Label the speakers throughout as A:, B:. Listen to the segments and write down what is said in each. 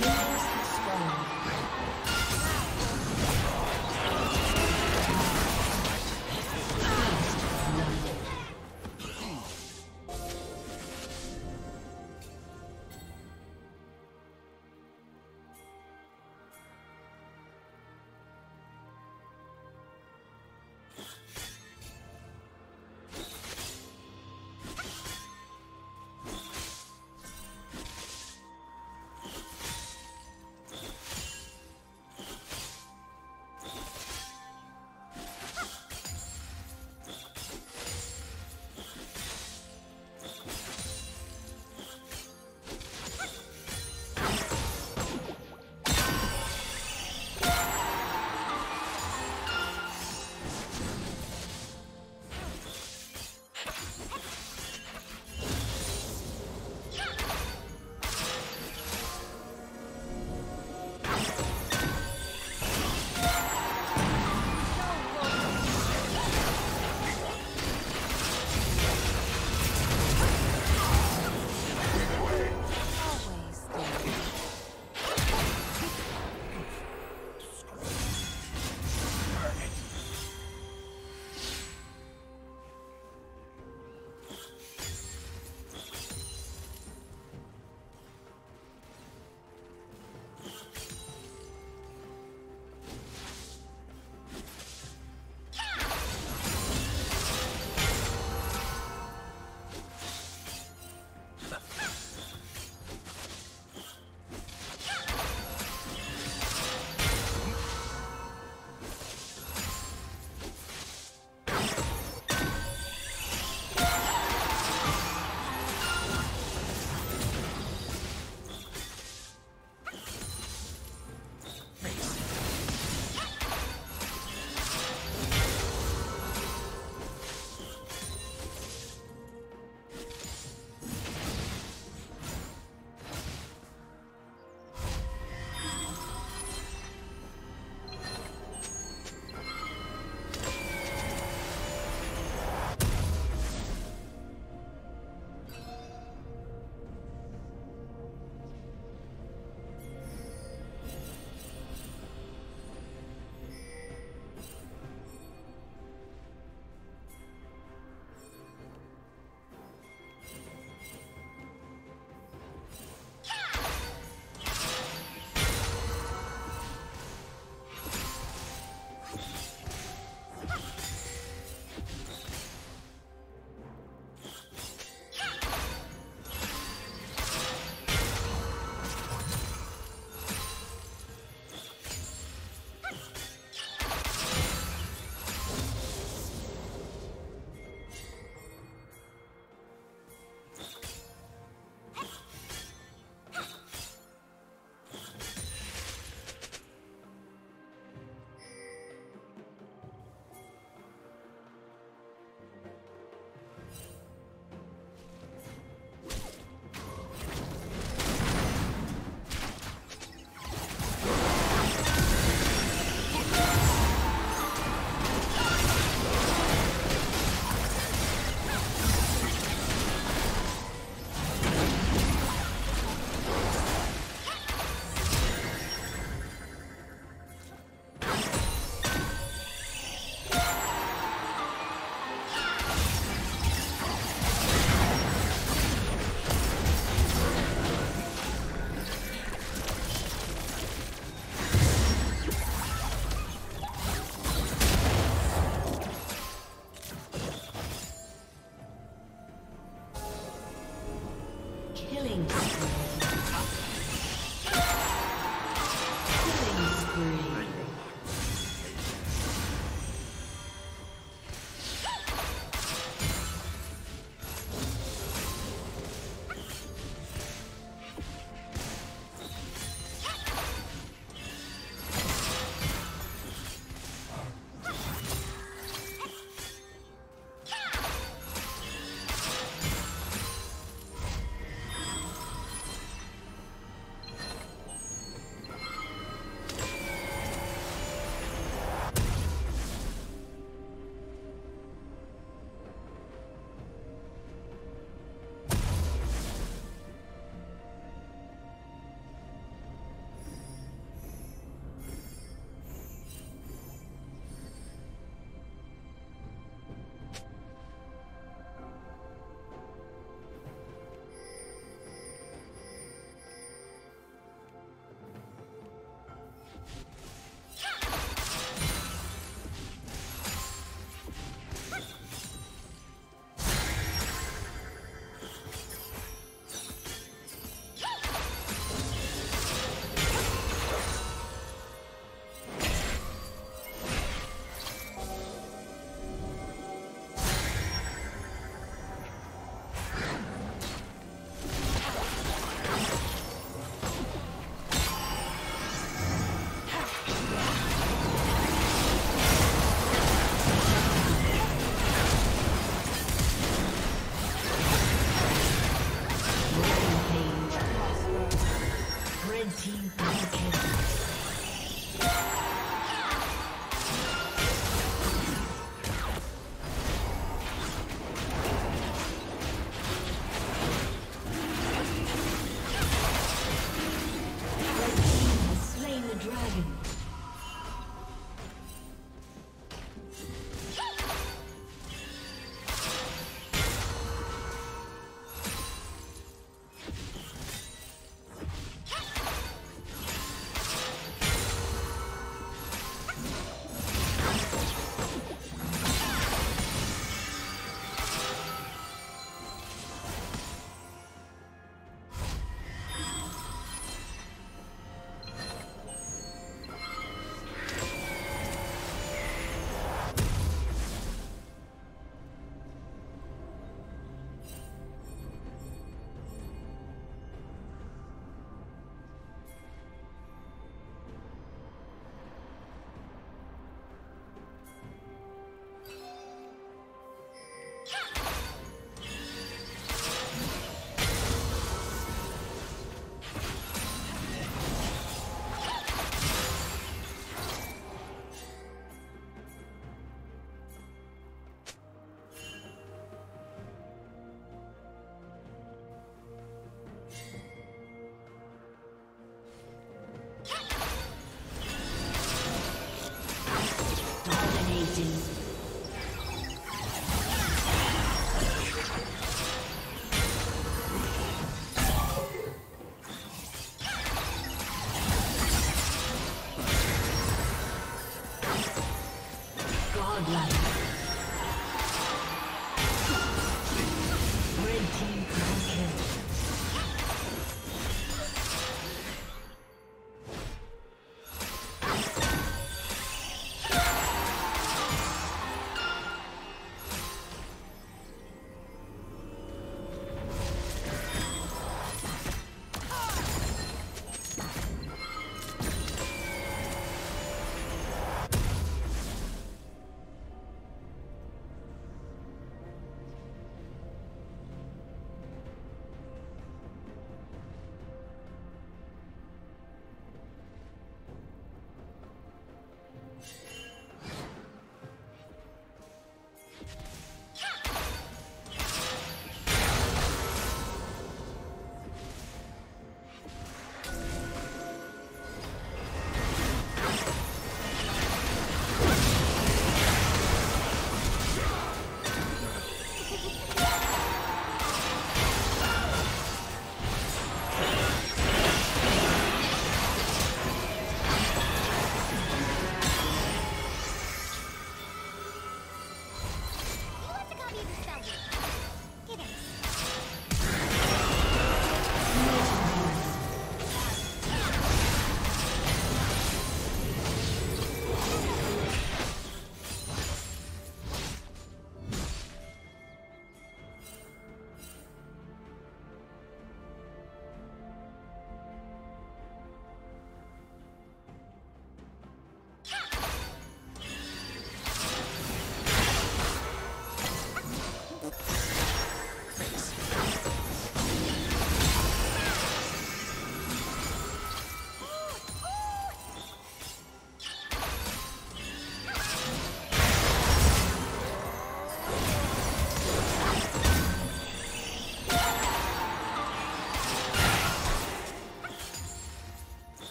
A: Yeah. Killing spree. down.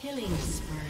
A: Killing spree.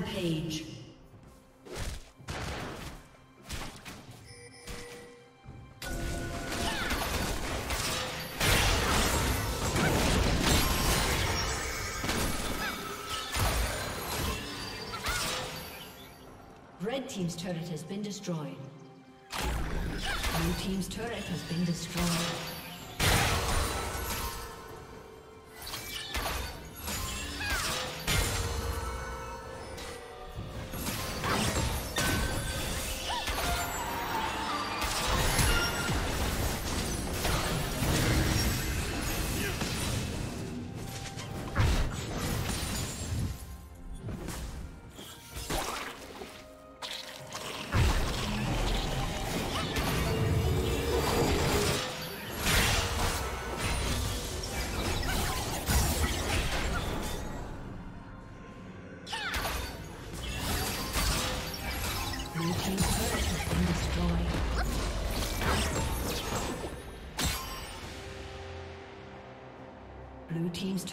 A: Rampage. Red Team's turret has been destroyed. Blue Team's turret has been destroyed.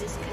B: Disconnected.